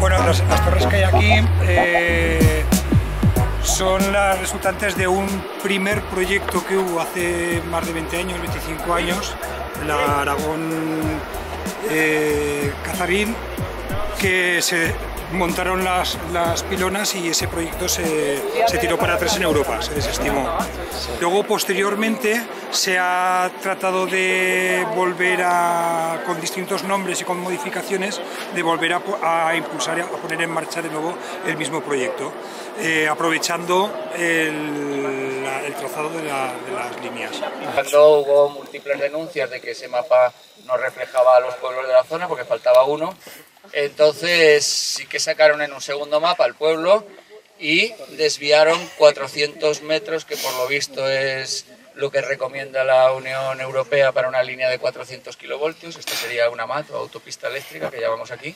Bueno, las, torres que hay aquí eh, son las resultantes de un primer proyecto que hubo hace más de 20 años, 25 años, la Aragón eh, Cazarín, que se montaron las, las pilonas y ese proyecto se, se tiró para atrás en Europa, se desestimó. Luego, posteriormente, se ha tratado de volver a, con distintos nombres y con modificaciones, de volver a, a impulsar a poner en marcha de nuevo el mismo proyecto, eh, aprovechando el, la- el trazado de, la- de las líneas. Cuando hubo múltiples denuncias de que ese mapa no reflejaba a los pueblos de la zona porque faltaba uno, entonces sí que sacaron en un segundo mapa el pueblo y desviaron 400 metros, que por lo visto es lo que recomienda la Unión Europea para una línea de 400 kilovoltios. Esta sería una MAT o autopista eléctrica que llamamos aquí.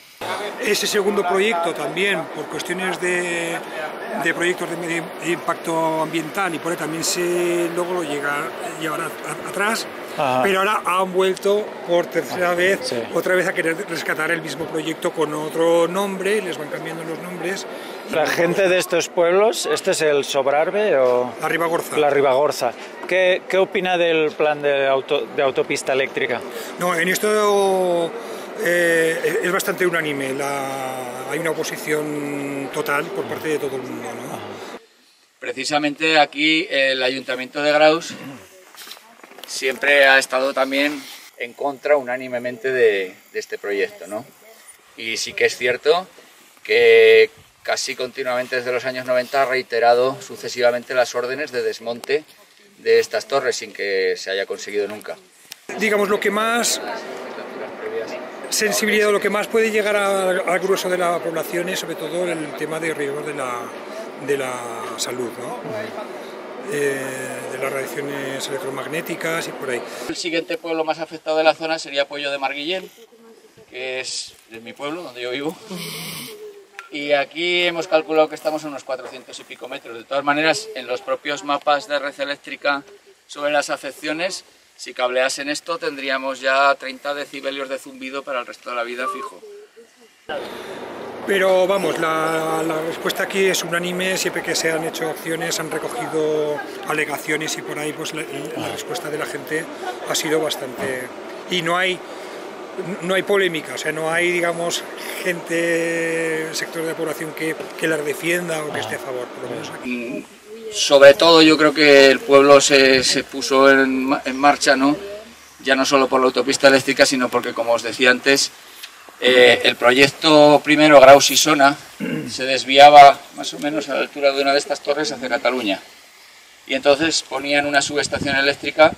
Ese segundo proyecto también, por cuestiones de, de proyectos de, medio- impacto ambiental y por ahí también se luego lo llega llevar a- a- atrás, Ajá. pero ahora han vuelto por tercera vez, Sí. otra vez a querer rescatar el mismo proyecto con otro nombre, les van cambiando los nombres. La gente de estos pueblos, ¿este es el Sobrarbe o La Ribagorza. la Ribagorza? ¿Qué, qué opina del plan de, auto- de autopista eléctrica? No, en esto eh, es bastante unánime, la- hay una oposición total por parte de todo el mundo. ¿no? Precisamente aquí el Ayuntamiento de Graus siempre ha estado también en contra unánimemente de, este proyecto, ¿no? Y sí que es cierto que casi continuamente desde los años 90 ha reiterado sucesivamente las órdenes de desmonte de estas torres sin que se haya conseguido nunca. Digamos, lo que más sensibilidad, lo que más puede llegar al grueso de la población es sobre todo el tema de riesgos de la, de la salud, ¿no? Eh, de las radiaciones electromagnéticas y por ahí. El siguiente pueblo más afectado de la zona sería Puello de Marguillén, que es, es mi pueblo, donde yo vivo. Y aquí hemos calculado que estamos a unos 400 y pico metros. De todas maneras, en los propios mapas de red eléctrica sobre las afecciones, si cableasen esto, tendríamos ya 30 decibelios de zumbido para el resto de la vida fijo. Pero vamos, la, la respuesta aquí es unánime, siempre que se han hecho acciones, han recogido alegaciones y por ahí pues la, la respuesta de la gente ha sido bastante... Y no hay, no hay polémica, o sea, no hay, digamos, gente, sector de la población que, que las defienda o que esté a favor, por lo menos aquí. Sobre todo yo creo que el pueblo se, se puso en, en marcha, ¿no? ya no solo por la autopista eléctrica, sino porque, como os decía antes, eh, el proyecto primero Graus y Sona se desviaba más o menos a la altura de una de estas torres hacia Cataluña. Y entonces ponían una subestación eléctrica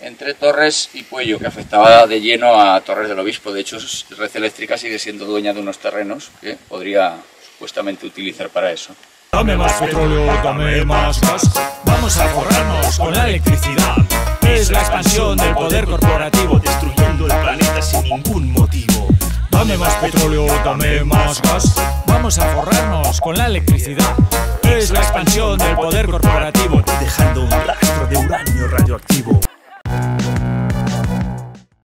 entre Torres y Puello, que afectaba de lleno a Torres del Obispo. De hecho, Red Eléctrica sigue siendo dueña de unos terrenos que podría supuestamente utilizar para eso. Dame más petróleo, dame más gas. Vamos a forrarnos con la electricidad. Es la expansión del poder corporativo destruyendo el planeta sin ningún. Más petróleo, dame más gas. Vamos a forrarnos con la electricidad. Es la expansión del poder corporativo dejando un